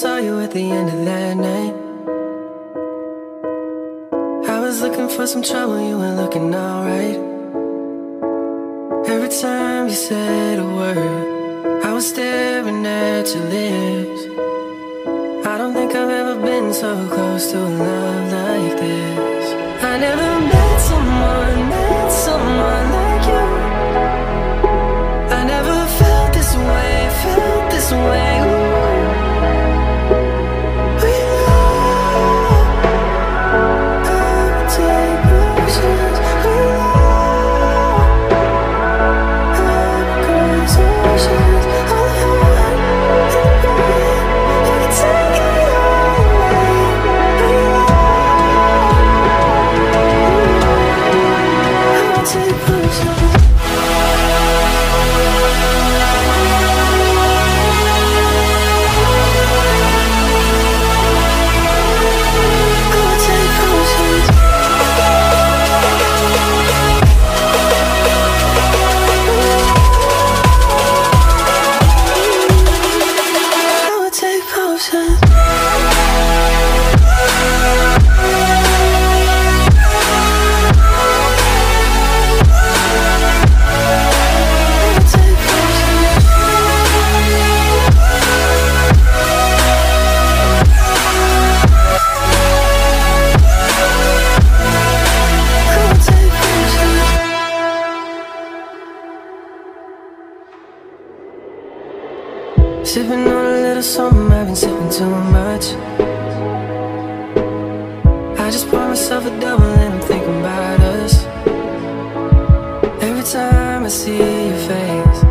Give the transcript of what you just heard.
saw you at the end of that night. I was looking for some trouble, you were looking alright. Every time you said a word, I was staring at your lips. I don't think I've ever been so close to a love like this. I never met someone, met someone like you. I never felt this way, felt this way. Take Sipping on a little something, I've been sipping too much. I just pour myself a double and I'm thinking about us. Every time I see your face,